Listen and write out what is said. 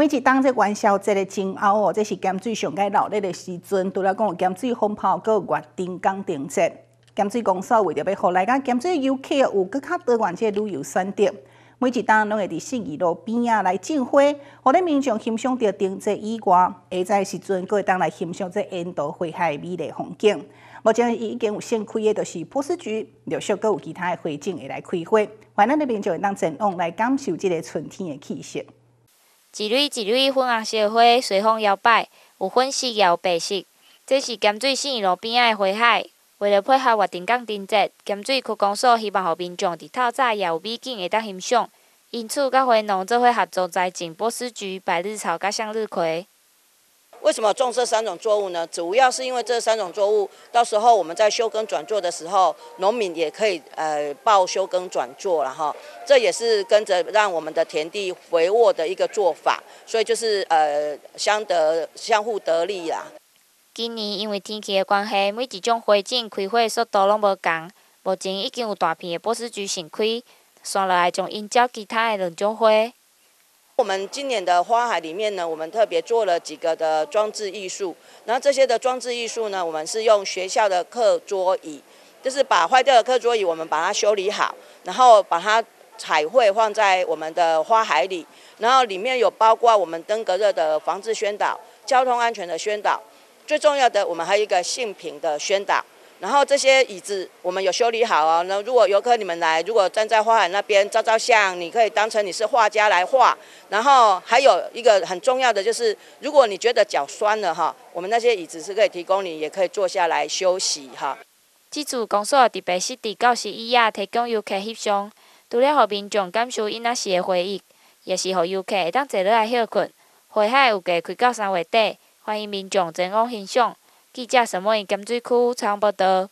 每一当这元宵节的前后哦，这是咸水上该闹热的时阵，除了讲咸水风炮，搁有月丁港定节。咸水公司为着要互来个咸水游客有更较多元这旅游选择，每一当拢会伫信义路边啊来种花，互咱民众欣赏着定节以外，下在时阵搁会当来欣赏这沿途花海美丽风景。目前已经有先开的，就是波斯菊，陆续搁有其他的花种会来开花，欢迎那边就会当前往来感受这个春天的气息。一蕊一蕊粉红色花随风摇摆，有粉色也有白色。这是咸水县路边仔的花海。为了配合活定港灯节，咸水区公所希望互民众伫透早也有美景会当欣赏，因此甲花农做伙合作栽种波斯菊、百日草、甲向日葵。为什么种这三种作物呢？主要是因为这三种作物，到时候我们在休耕转作的时候，农民也可以呃报休耕转作了哈。这也是跟着让我们的田地肥沃的一个做法，所以就是呃相得相互得利啦。今年因为天气的关系，每一种花种开花的速度拢无同。目前已经有大片的波斯菊盛开，接落来将因照其他的两种花。我们今年的花海里面呢，我们特别做了几个的装置艺术。然后这些的装置艺术呢，我们是用学校的课桌椅，就是把坏掉的课桌椅，我们把它修理好，然后把它彩绘放在我们的花海里。然后里面有包括我们登革热的防治宣导、交通安全的宣导。最重要的，我们还有一个性品的宣导。然后这些椅子我们有修理好哦。那如果游客你们来，如果站在花海那边照照相，你可以当成你是画家来画。然后还有一个很重要的就是，如果你觉得脚酸了哈，我们那些椅子是可以提供你，也可以坐下来休息哈。这次公所特别设置教室椅啊，提供游客翕相，除了互民众感受因那时的回忆，也是互游客会当坐落来休困。花海有加开到三月底。欢迎民众前往欣赏。记者询问金水区仓北道。